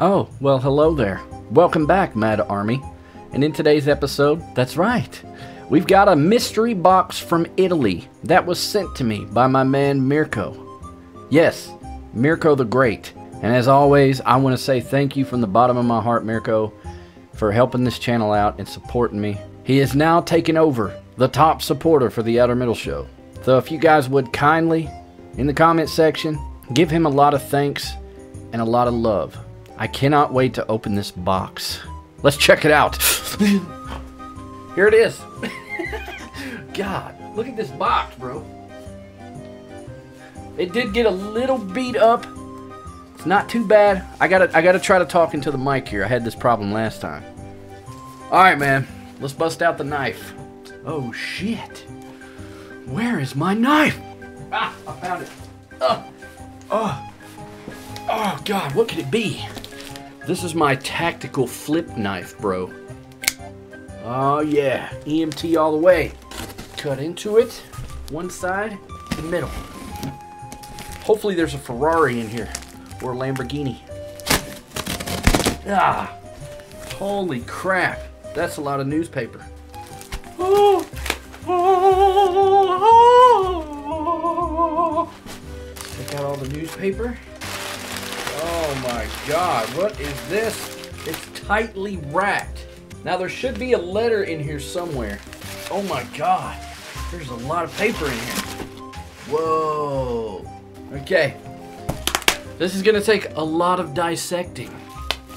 Oh, well, hello there. Welcome back, MADD Army. And in today's episode, that's right, we've got a mystery box from Italy that was sent to me by my man Mirko. Yes, Mirko the Great. And as always, I want to say thank you from the bottom of my heart, Mirko, for helping this channel out and supporting me. He is now taken over the top supporter for the Outer Middle Show. So if you guys would kindly, in the comment section, give him a lot of thanks and a lot of love. I cannot wait to open this box. Let's check it out. Here it is. God, look at this box, bro. It did get a little beat up. It's not too bad. I gotta, I gotta try to talk into the mic here. I had this problem last time. All right, man. Let's bust out the knife. Oh shit. Where is my knife? Ah, I found it. Oh, oh, oh God, what could it be? This is my tactical flip knife, bro. Oh yeah, EMT all the way. Cut into it, one side, the middle. Hopefully there's a Ferrari in here, or a Lamborghini. Ah, holy crap, that's a lot of newspaper. Oh, out all the newspaper. Oh my god, what is this? It's tightly wrapped. Now there should be a letter in here somewhere. Oh my god, there's a lot of paper in here. Whoa. Okay. This is gonna take a lot of dissecting.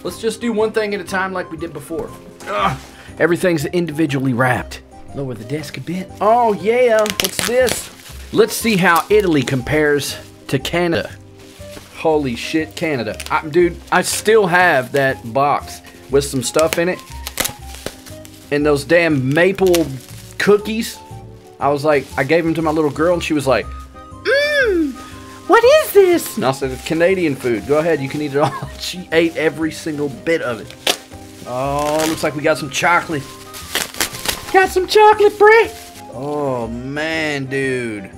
Let's just do one thing at a time like we did before. Ugh. Everything's individually wrapped. Lower the desk a bit. Oh yeah, what's this? Let's see how Italy compares to Canada. Holy shit, Canada. I, dude, I still have that box with some stuff in it. And those damn maple cookies. I was like, I gave them to my little girl and she was like, Mmm, what is this? And I said, it's Canadian food. Go ahead, you can eat it all. She ate every single bit of it. Oh, looks like we got some chocolate. Got some chocolate bread. Oh, man, dude.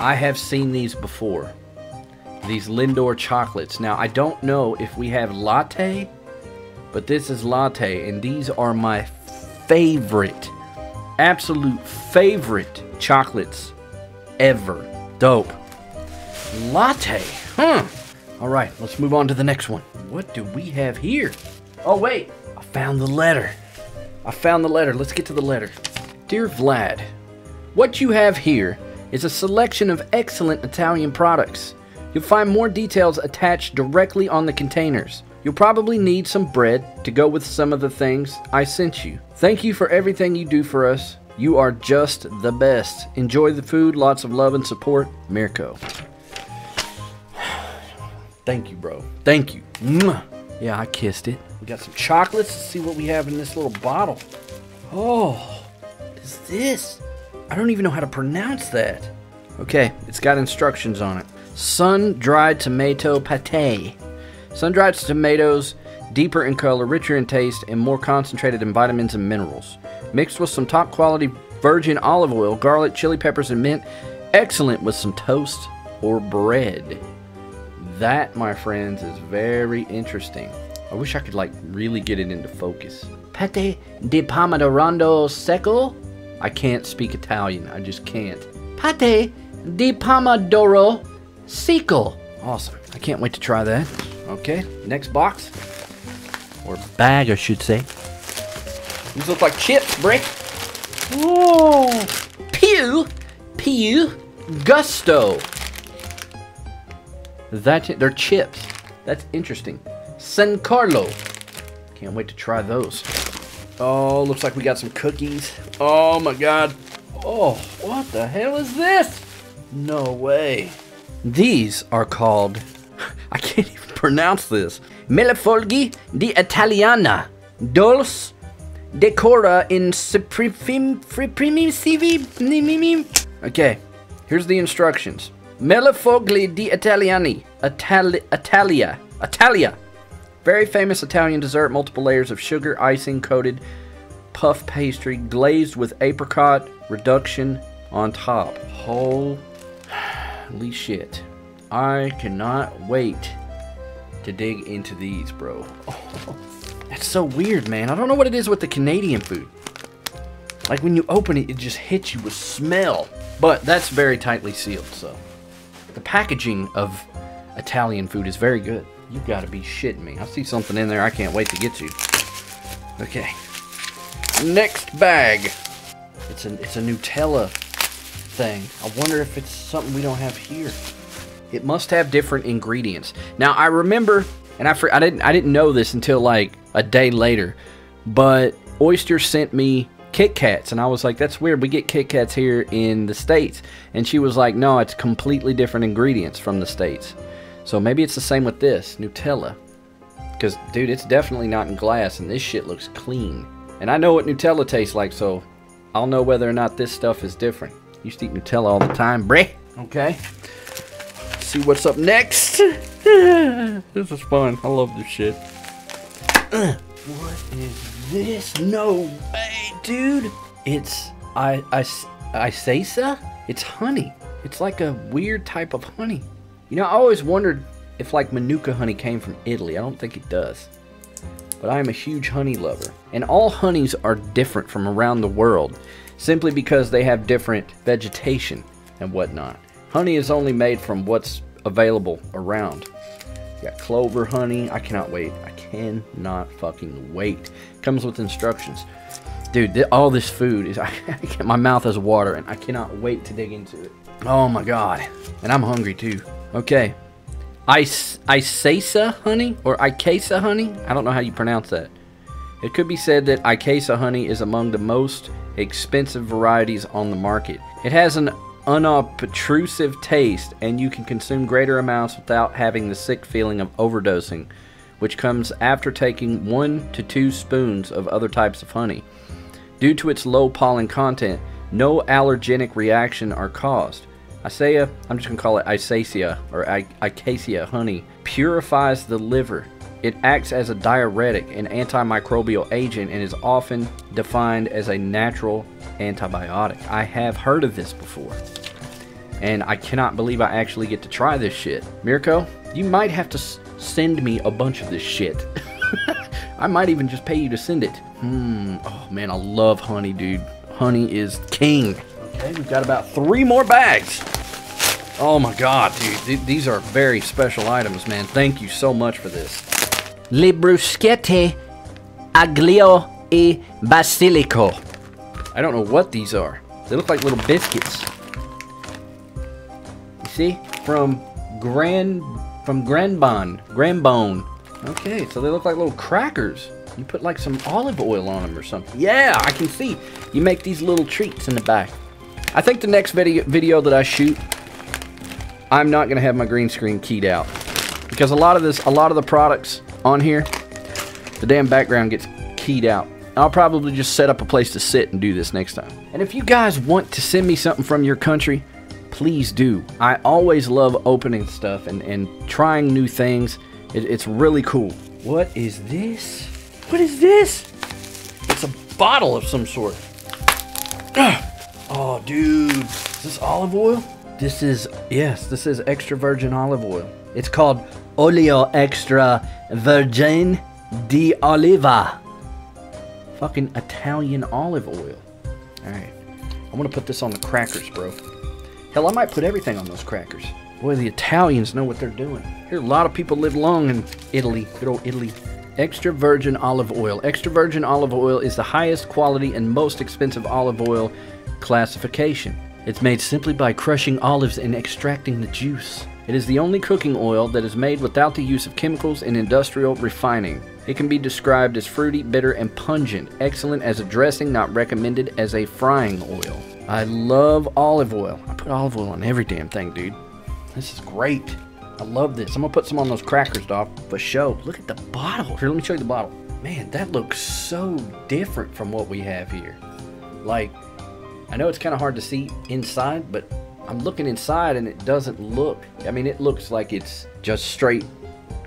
I have seen these before. These Lindor chocolates. Now, I don't know if we have latte, but this is latte, and these are my favorite, absolute favorite chocolates ever. Dope. Latte. Huh. All right, let's move on to the next one. What do we have here? Oh, wait. I found the letter. I found the letter. Let's get to the letter. Dear Vlad, what you have here is a selection of excellent Italian products. You'll find more details attached directly on the containers. You'll probably need some bread to go with some of the things I sent you. Thank you for everything you do for us. You are just the best. Enjoy the food, lots of love and support, Mirko. Thank you, bro. Thank you. Mwah. Yeah, I kissed it. We got some chocolates. Let's see what we have in this little bottle. Oh, is this? I don't even know how to pronounce that. Okay, it's got instructions on it. Sun-dried tomato pate. Sun-dried tomatoes, deeper in color, richer in taste, and more concentrated in vitamins and minerals. Mixed with some top-quality virgin olive oil, garlic, chili peppers, and mint. Excellent with some toast or bread. That, my friends, is very interesting. I wish I could like really get it into focus. Pate di pomodoro secco? I can't speak Italian. I just can't. Pate di pomodoro secco. Awesome. I can't wait to try that. Okay, next box. Or bag, I should say. These look like chips, Brick. Oh, pew, pew, gusto. That they're chips. That's interesting. San Carlo. Can't wait to try those. Oh, looks like we got some cookies. Oh my god. Oh, what the hell is this? No way. These are called. I can't even pronounce this. Melefolgi di Italiana. Dolce decora in supremisivi. Okay, here's the instructions. Melefogli di Italiani. Itali Italia. Italia. Very famous Italian dessert, multiple layers of sugar, icing, coated puff pastry, glazed with apricot reduction on top. Holy shit. I cannot wait to dig into these, bro. Oh, that's so weird, man. I don't know what it is with the Canadian food. Like when you open it, it just hits you with smell. But that's very tightly sealed, so. The packaging of Italian food is very good. You gotta be shitting me. I see something in there I can't wait to get to. Okay. Next bag. It's a, it's a Nutella thing. I wonder if it's something we don't have here. It must have different ingredients. Now I remember, and I, I didn't I didn't know this until like a day later, but Oyster sent me Kit Kats, and I was like, "That's weird. We get Kit Kats here in the states." And she was like, "No, it's completely different ingredients from the states." So maybe it's the same with this Nutella, because dude, it's definitely not in glass, and this shit looks clean. And I know what Nutella tastes like, so I'll know whether or not this stuff is different. Used to eat Nutella all the time, bruh. Okay see what's up next. this is fun. I love this shit. what is this? No way, dude. It's I I I say so. It's honey. It's like a weird type of honey. You know, I always wondered if like Manuka honey came from Italy. I don't think it does. But I am a huge honey lover. And all honeys are different from around the world simply because they have different vegetation and whatnot. Honey is only made from what's available around. You got clover honey. I cannot wait. I cannot fucking wait. Comes with instructions. Dude, th all this food is, I, my mouth is water and I cannot wait to dig into it. Oh my god. And I'm hungry too. Okay. Is Isasa honey or Icasa honey? I don't know how you pronounce that. It could be said that Icasa honey is among the most expensive varieties on the market. It has an unobtrusive taste, and you can consume greater amounts without having the sick feeling of overdosing, which comes after taking one to two spoons of other types of honey. Due to its low pollen content, no allergenic reaction are caused. Isaiah, I'm just going to call it Isacia or Icacia honey, purifies the liver. It acts as a diuretic and antimicrobial agent and is often defined as a natural antibiotic. I have heard of this before. And I cannot believe I actually get to try this shit. Mirko, you might have to send me a bunch of this shit. I might even just pay you to send it. Hmm. Oh man, I love honey, dude. Honey is king. Okay, we've got about three more bags. Oh my god, dude. Th these are very special items, man. Thank you so much for this. Le bruschette aglio e basilico. I don't know what these are. They look like little biscuits. You see? From Grand from Granbon. Granbone. Okay, so they look like little crackers. You put like some olive oil on them or something. Yeah, I can see. You make these little treats in the back. I think the next video, video that I shoot, I'm not going to have my green screen keyed out. Because a lot of this, a lot of the products on here, the damn background gets keyed out. I'll probably just set up a place to sit and do this next time. And if you guys want to send me something from your country, please do. I always love opening stuff and, and trying new things. It, it's really cool. What is this? What is this? It's a bottle of some sort. Ah. Oh, dude. Is this olive oil? This is, yes, this is extra virgin olive oil. It's called Olio Extra Virgin di Oliva fucking Italian olive oil. Alright. I'm gonna put this on the crackers, bro. Hell, I might put everything on those crackers. Boy, the Italians know what they're doing. Here, a lot of people live long in Italy. Good old Italy. Extra virgin olive oil. Extra virgin olive oil is the highest quality and most expensive olive oil classification. It's made simply by crushing olives and extracting the juice. It is the only cooking oil that is made without the use of chemicals and industrial refining. It can be described as fruity, bitter, and pungent. Excellent as a dressing, not recommended as a frying oil. I love olive oil. I put olive oil on every damn thing, dude. This is great. I love this. I'm gonna put some on those crackers, dog, for show. Look at the bottle. Here, let me show you the bottle. Man, that looks so different from what we have here. Like, I know it's kind of hard to see inside, but I'm looking inside and it doesn't look. I mean, it looks like it's just straight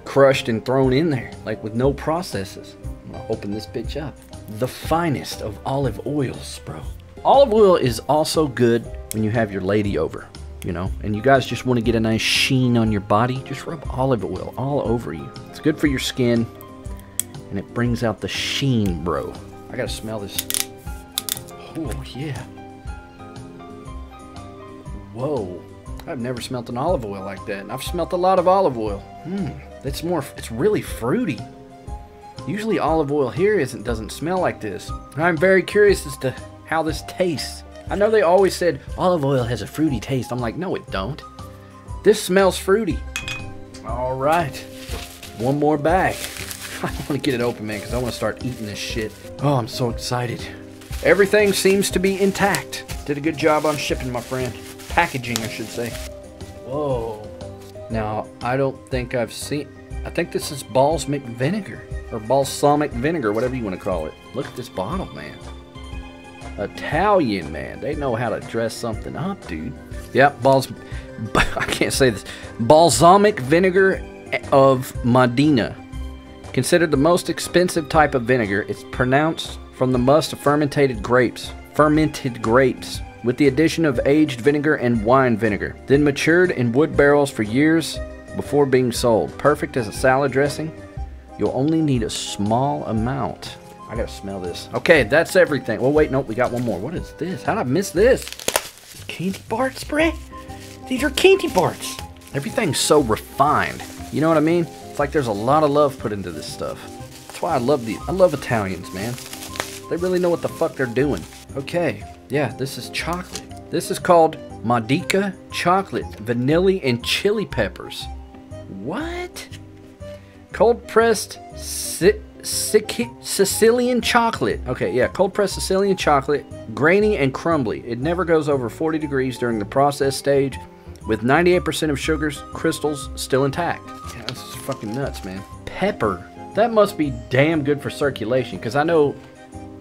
crushed and thrown in there, like with no processes. I'm gonna open this bitch up. The finest of olive oils, bro. Olive oil is also good when you have your lady over. you know, and you guys just want to get a nice sheen on your body, just rub olive oil all over you. It's good for your skin, and it brings out the sheen, bro. I gotta smell this. Oh, yeah. Whoa. I've never smelt an olive oil like that. And I've smelt a lot of olive oil. Hmm. It's more, it's really fruity. Usually olive oil here isn't, doesn't smell like this. I'm very curious as to how this tastes. I know they always said olive oil has a fruity taste. I'm like, no, it don't. This smells fruity. All right. One more bag. I want to get it open, man, because I want to start eating this shit. Oh, I'm so excited. Everything seems to be intact. Did a good job on shipping, my friend. Packaging, I should say. Whoa. Now, I don't think I've seen... I think this is balsamic vinegar. Or balsamic vinegar, whatever you want to call it. Look at this bottle, man. Italian, man. They know how to dress something up, dude. Yep, balls... I can't say this. Balsamic vinegar of Modena. Considered the most expensive type of vinegar, it's pronounced from the must of fermented grapes. Fermented grapes with the addition of aged vinegar and wine vinegar, then matured in wood barrels for years before being sold. Perfect as a salad dressing. You'll only need a small amount. I gotta smell this. Okay, that's everything. Well, wait, nope, we got one more. What is this? How did I miss this? Candy Bart spray? These are candy barts. Everything's so refined. You know what I mean? It's like there's a lot of love put into this stuff. That's why I love the I love Italians, man. They really know what the fuck they're doing. Okay, yeah, this is chocolate. This is called Modica chocolate, vanilla and chili peppers. What? Cold pressed si Sicilian chocolate. Okay, yeah, cold pressed Sicilian chocolate, grainy and crumbly. It never goes over 40 degrees during the process stage, with 98% of sugars crystals still intact. Yeah, this is fucking nuts, man. Pepper. That must be damn good for circulation, because I know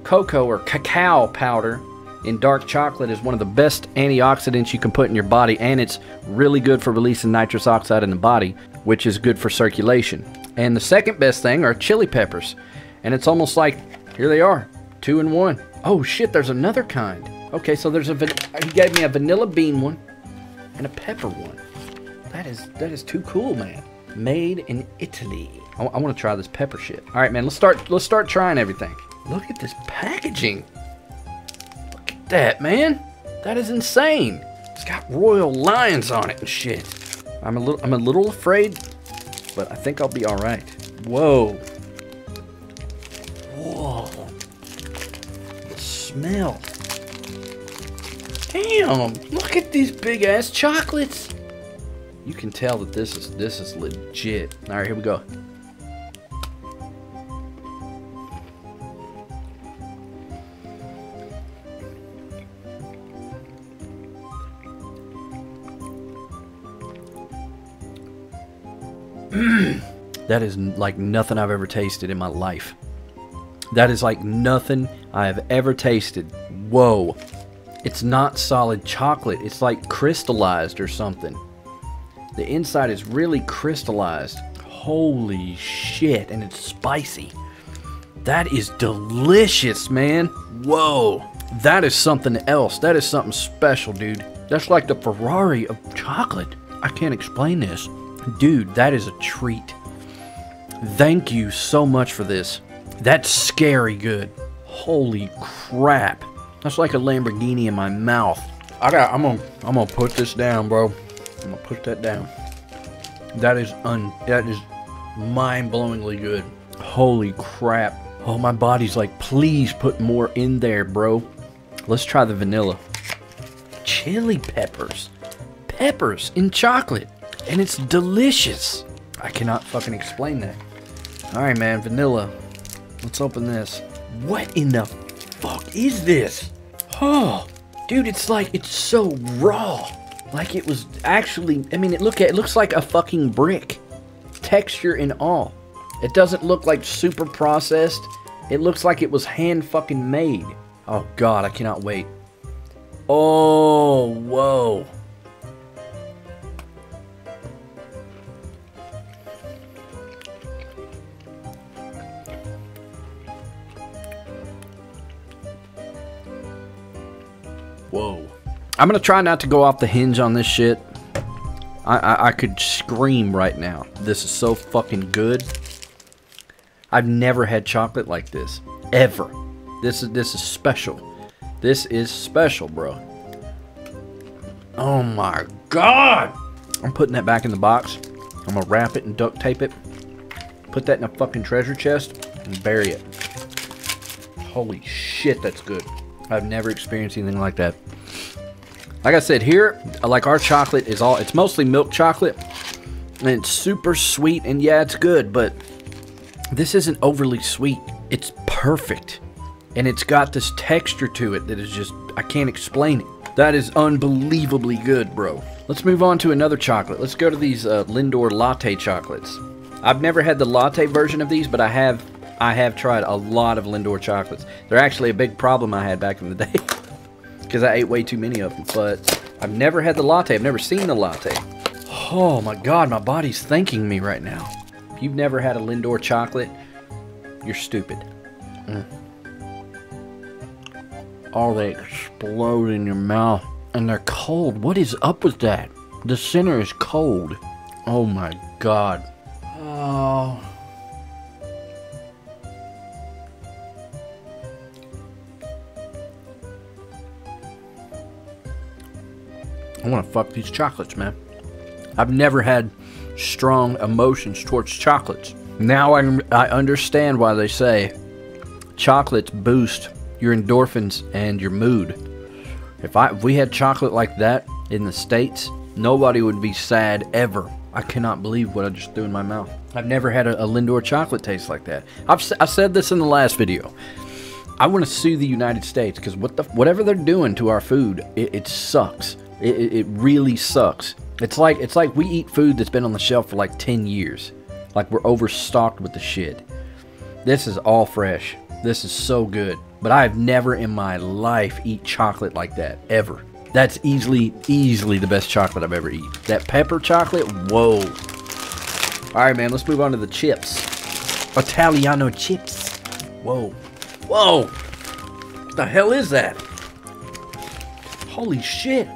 cocoa or cacao powder in dark chocolate is one of the best antioxidants you can put in your body, and it's really good for releasing nitrous oxide in the body, which is good for circulation. And the second best thing are chili peppers. And it's almost like, here they are, two in one. Oh shit, there's another kind. Okay, so there's a, he gave me a vanilla bean one and a pepper one. That is, that is too cool, man. Made in Italy. I, I want to try this pepper shit. All right, man, let's start, let's start trying everything. Look at this packaging that, man. That is insane. It's got royal lions on it and shit. I'm a little I'm a little afraid, but I think I'll be all right. Whoa. Whoa. The smell. Damn, look at these big ass chocolates. You can tell that this is this is legit. All right, here we go. That is like nothing I've ever tasted in my life. That is like nothing I have ever tasted. Whoa. It's not solid chocolate. It's like crystallized or something. The inside is really crystallized. Holy shit. And it's spicy. That is delicious, man. Whoa. That is something else. That is something special, dude. That's like the Ferrari of chocolate. I can't explain this. Dude, that is a treat. Thank you so much for this. That's scary good. Holy crap. That's like a Lamborghini in my mouth. I got I'm gonna I'm gonna put this down, bro. I'm gonna put that down. That is un that is mind-blowingly good. Holy crap. Oh my body's like, please put more in there, bro. Let's try the vanilla. Chili peppers. Peppers in chocolate. And it's delicious. I cannot fucking explain that. Alright, man, vanilla. Let's open this. What in the fuck is this? Oh, dude, it's like, it's so raw. Like it was actually, I mean, it look at it looks like a fucking brick. Texture and all. It doesn't look like super processed. It looks like it was hand fucking made. Oh god, I cannot wait. Oh, whoa. I'm gonna try not to go off the hinge on this shit. I, I, I could scream right now. This is so fucking good. I've never had chocolate like this ever. This is this is special. This is special, bro. Oh my god! I'm putting that back in the box. I'm gonna wrap it and duct tape it. Put that in a fucking treasure chest and bury it. Holy shit, that's good. I've never experienced anything like that. Like I said, here, like our chocolate is all, it's mostly milk chocolate. And it's super sweet, and yeah, it's good, but this isn't overly sweet. It's perfect. And it's got this texture to it that is just, I can't explain it. That is unbelievably good, bro. Let's move on to another chocolate. Let's go to these uh, Lindor latte chocolates. I've never had the latte version of these, but I have I have tried a lot of Lindor chocolates. They're actually a big problem I had back in the day because I ate way too many of them. But I've never had the latte. I've never seen the latte. Oh my god, my body's thanking me right now. If you've never had a Lindor chocolate, you're stupid. Mm. Oh, they explode in your mouth. And they're cold. What is up with that? The center is cold. Oh my god. Oh. I want to fuck these chocolates, man. I've never had strong emotions towards chocolates. Now I, I understand why they say chocolates boost your endorphins and your mood. If I if we had chocolate like that in the states, nobody would be sad ever. I cannot believe what I just threw in my mouth. I've never had a, a Lindor chocolate taste like that. I've I said this in the last video. I want to sue the United States because what the whatever they're doing to our food, it, it sucks. It, it really sucks. It's like it's like we eat food that's been on the shelf for like 10 years. Like we're overstocked with the shit. This is all fresh. This is so good. But I've never in my life eat chocolate like that ever. That's easily easily the best chocolate I've ever eaten. That pepper chocolate, whoa. All right, man, let's move on to the chips. Italiano chips. Whoa. Whoa. What the hell is that? Holy shit.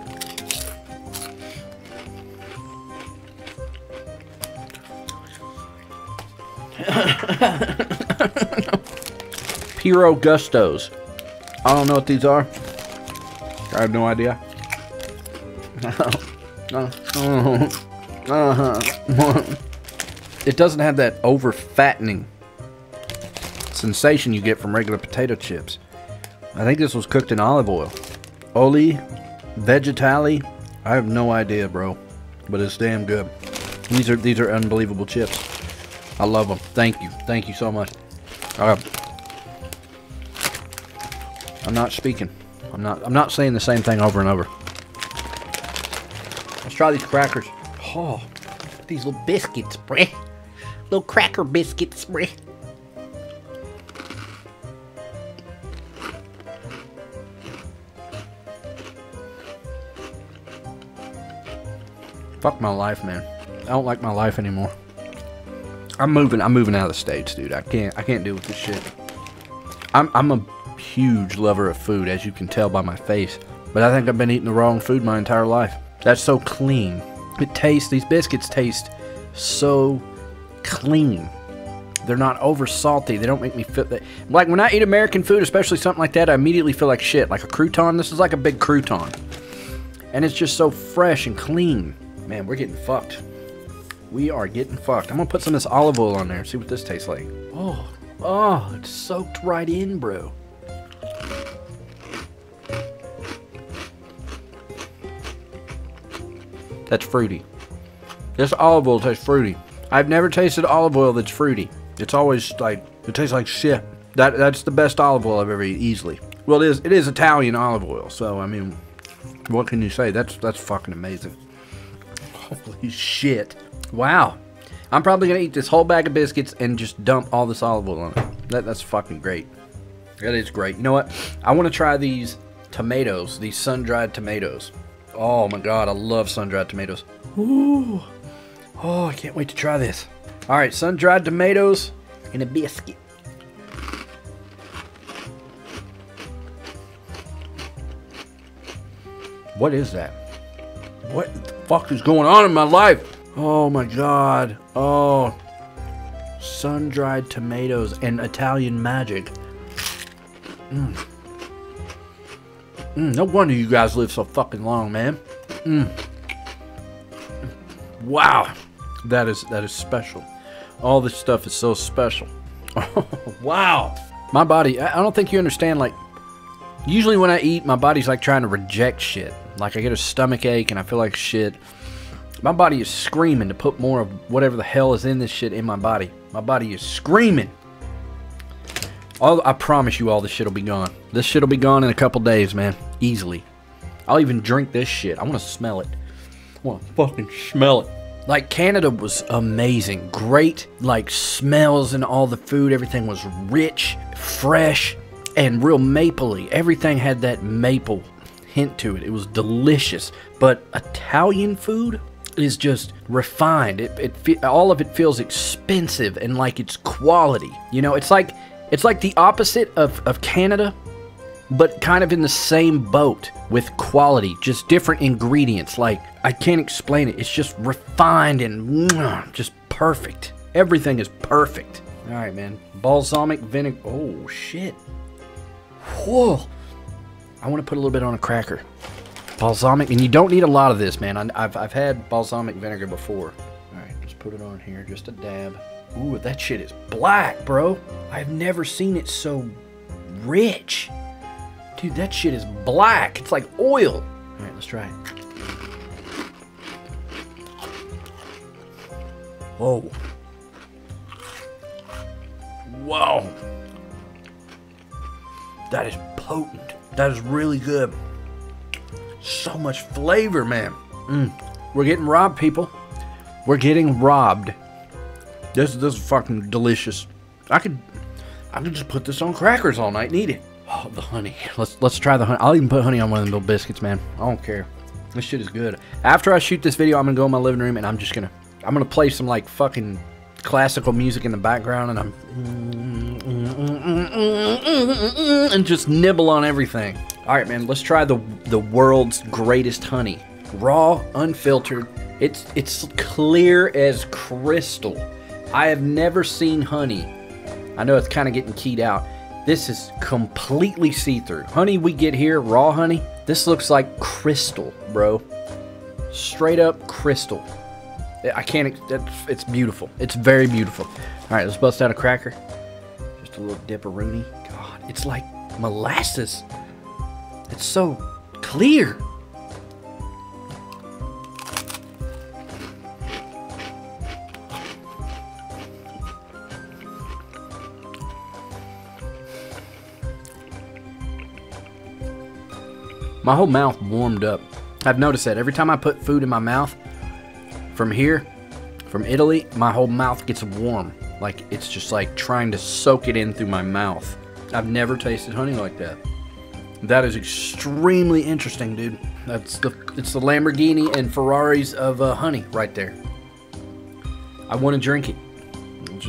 Piro Gustos. I don't know what these are. I have no idea. it doesn't have that over fattening sensation you get from regular potato chips. I think this was cooked in olive oil. Oli Vegetali. I have no idea, bro, but it's damn good. These are these are unbelievable chips. I love them. Thank you. Thank you so much. Uh, I'm not speaking. I'm not I'm not saying the same thing over and over. Let's try these crackers. Oh, these little biscuits, bruh. Little cracker biscuits, bruh. Fuck my life, man. I don't like my life anymore. I'm moving. I'm moving out of the states, dude. I can't. I can't deal with this shit. I'm. I'm a huge lover of food, as you can tell by my face. But I think I've been eating the wrong food my entire life. That's so clean. It tastes. These biscuits taste so clean. They're not over salty. They don't make me feel that. Like when I eat American food, especially something like that, I immediately feel like shit. Like a crouton. This is like a big crouton, and it's just so fresh and clean. Man, we're getting fucked. We are getting fucked. I'm gonna put some of this olive oil on there see what this tastes like. Oh, oh, it's soaked right in, bro. That's fruity. This olive oil tastes fruity. I've never tasted olive oil that's fruity. It's always like it tastes like shit. That that's the best olive oil I've ever eaten easily. Well, it is it is Italian olive oil, so I mean, what can you say? That's that's fucking amazing. Holy shit. Wow. I'm probably going to eat this whole bag of biscuits and just dump all this olive oil on it. That, that's fucking great. That is great. You know what? I want to try these tomatoes, these sun-dried tomatoes. Oh my god, I love sun-dried tomatoes. Ooh. Oh, I can't wait to try this. All right, sun-dried tomatoes and a biscuit. What is that? What the fuck is going on in my life? Oh my god. Oh. Sun dried tomatoes and Italian magic. Mm. Mm, no wonder you guys live so fucking long, man. Mm. Wow. That is that is special. All this stuff is so special. wow. My body, I I don't think you understand like usually when I eat, my body's like trying to reject shit. Like I get a stomach ache and I feel like shit. My body is screaming to put more of whatever the hell is in this shit in my body. My body is screaming. All, I promise you all this shit will be gone. This shit will be gone in a couple days, man. Easily. I'll even drink this shit. I want to smell it. I want to fucking smell it. Like Canada was amazing. Great like smells and all the food. Everything was rich, fresh, and real mapley. Everything had that maple hint to it. It was delicious. But Italian food is just refined. It, it all of it feels expensive and like it's quality. You know, it's like it's like the opposite of, of Canada, but kind of in the same boat with quality, just different ingredients. Like I can't explain it. It's just refined and just perfect. Everything is perfect. All right, man. Balsamic vinegar. Oh shit. Whoa. I want to put a little bit on a cracker. Balsamic, and you don't need a lot of this, man. I, have I've had balsamic vinegar before. All right, just put it on here, just a dab. Ooh, that shit is black, bro. I've never seen it so rich. Dude, that shit is black. It's like oil. All right, let's try it. Whoa. Whoa. That is potent. That is really good. So much flavor, man. Mm. We're getting robbed, people. We're getting robbed. This this is fucking delicious. I could I could just put this on crackers all night eat it. Oh, the honey. Let's let's try the honey. I'll even put honey on one of them little biscuits, man. I don't care. This shit is good. After I shoot this video, I'm gonna go in my living room and I'm just gonna I'm gonna play some like fucking classical music in the background and I'm and just nibble on everything. All right, man. Let's try the the world's greatest honey. Raw, unfiltered. It's it's clear as crystal. I have never seen honey. I know it's kind of getting keyed out. This is completely see-through. Honey we get here, raw honey, this looks like crystal, bro. Straight up crystal. I can't, it's, it's beautiful. It's very beautiful. All right, let's bust out a cracker. Just a little dipperoonie. God, it's like molasses. It's so clear. My whole mouth warmed up. I've noticed that every time I put food in my mouth from here, from Italy, my whole mouth gets warm. Like it's just like trying to soak it in through my mouth. I've never tasted honey like that. That is extremely interesting, dude. That's the it's the Lamborghini and Ferraris of uh, honey right there. I want to drink it.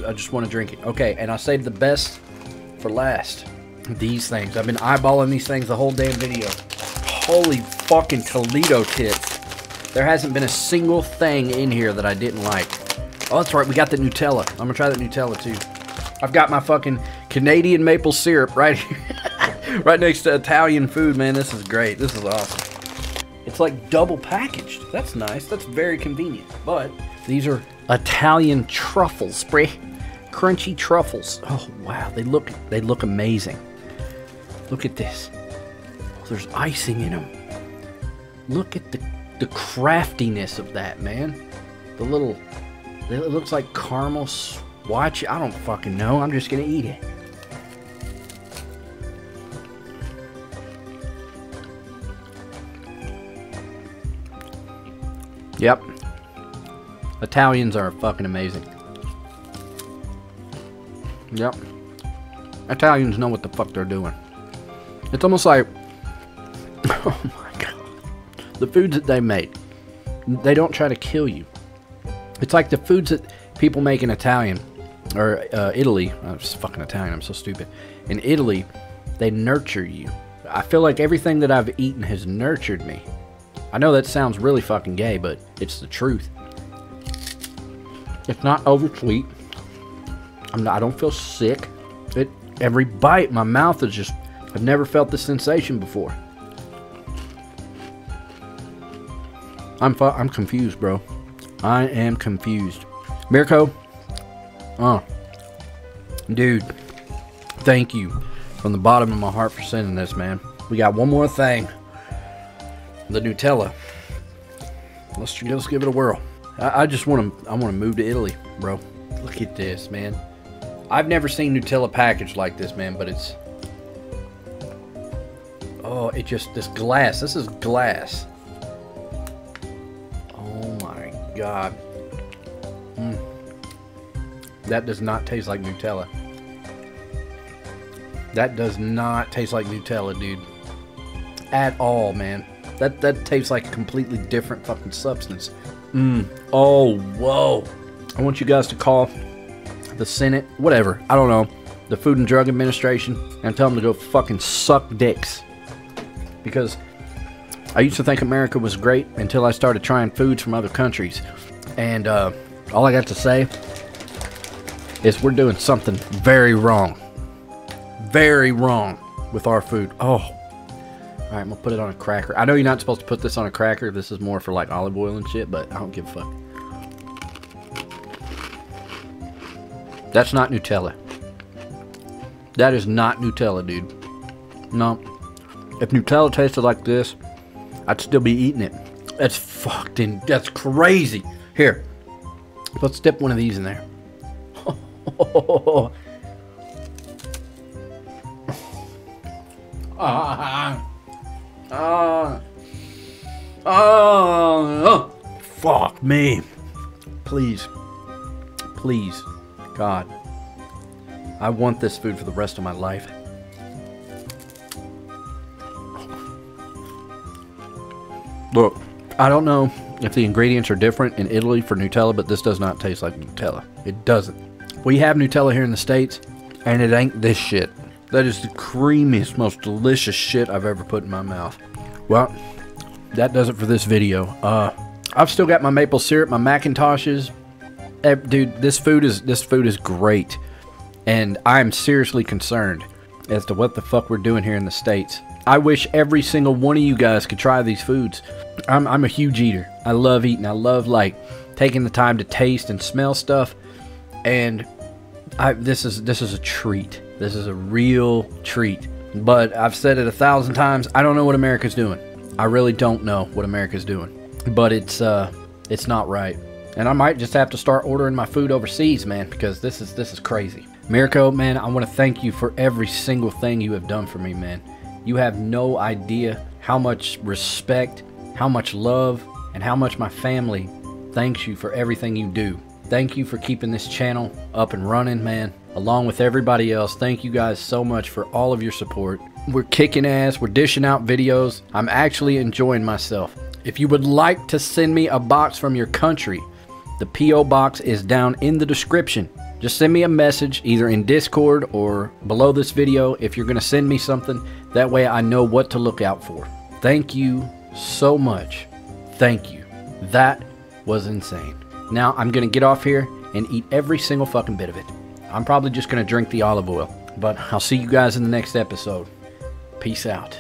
I just want to drink it. Okay, and I saved the best for last. These things. I've been eyeballing these things the whole damn video. Holy fucking Toledo tits. There hasn't been a single thing in here that I didn't like. Oh, that's right. We got the Nutella. I'm going to try that Nutella, too. I've got my fucking Canadian maple syrup right here. right next to Italian food, man. This is great. This is awesome. It's like double packaged. That's nice. That's very convenient. But these are Italian truffles, spray. Crunchy truffles. Oh, wow. They look they look amazing. Look at this. There's icing in them. Look at the the craftiness of that, man. The little it looks like caramel swatch. I don't fucking know. I'm just gonna eat it. Yep. Italians are fucking amazing. Yep. Italians know what the fuck they're doing. It's almost like, oh my god, the foods that they make. They don't try to kill you. It's like the foods that people make in Italian or uh, Italy. I'm just fucking Italian. I'm so stupid. In Italy, they nurture you. I feel like everything that I've eaten has nurtured me. I know that sounds really fucking gay, but it's the truth. It's not over sweet. I'm not, I don't feel sick. It every bite, my mouth is just. I've never felt this sensation before. I'm I'm confused, bro. I am confused. Mirko, oh, dude, thank you from the bottom of my heart for sending this, man. We got one more thing. The Nutella. Let's let's give it a whirl. I, I just want to I want to move to Italy, bro. Look at this, man. I've never seen Nutella packaged like this, man, but it's Oh, it just this glass. This is glass. Oh my god. Mm. That does not taste like Nutella. That does not taste like Nutella, dude. At all, man. That that tastes like a completely different fucking substance. Mmm. Oh, whoa. I want you guys to call the Senate, whatever. I don't know. The Food and Drug Administration and tell them to go fucking suck dicks. Because I used to think America was great until I started trying foods from other countries. And uh, all I got to say is we're doing something very wrong. Very wrong with our food. Oh. Alright, I'm gonna put it on a cracker. I know you're not supposed to put this on a cracker. This is more for like olive oil and shit, but I don't give a fuck. That's not Nutella. That is not Nutella, dude. No. If Nutella tasted like this, I'd still be eating it. That's fucked in. That's crazy. Here, let's dip one of these in there. ah, ah, ah, fuck me. Please, please, God. I want this food for the rest of my life. Look, I don't know if the ingredients are different in Italy for Nutella, but this does not taste like Nutella. It doesn't. We have Nutella here in the States, and it ain't this shit. That is the creamiest, most delicious shit I've ever put in my mouth. Well, that does it for this video. Uh, I've still got my maple syrup, my Macintoshes. Dude, this food is this food is great, and I'm seriously concerned as to what the fuck we're doing here in the states. I wish every single one of you guys could try these foods. I'm, I'm a huge eater. I love eating. I love like taking the time to taste and smell stuff. And I, this is this is a treat. This is a real treat. But I've said it a thousand times. I don't know what America's doing. I really don't know what America's doing. But it's uh, it's not right. And I might just have to start ordering my food overseas, man, because this is this is crazy. Mirko, man, I want to thank you for every single thing you have done for me, man. You have no idea how much respect, how much love, and how much my family thanks you for everything you do. Thank you for keeping this channel up and running, man. Along with everybody else, thank you guys so much for all of your support. We're kicking ass, we're dishing out videos. I'm actually enjoying myself. If you would like to send me a box from your country, the P.O. box is down in the description. Just send me a message either in Discord or below this video if you're going to send me something. That way I know what to look out for. Thank you so much. Thank you. That was insane. Now I'm going to get off here and eat every single fucking bit of it. I'm probably just going to drink the olive oil. But I'll see you guys in the next episode. Peace out.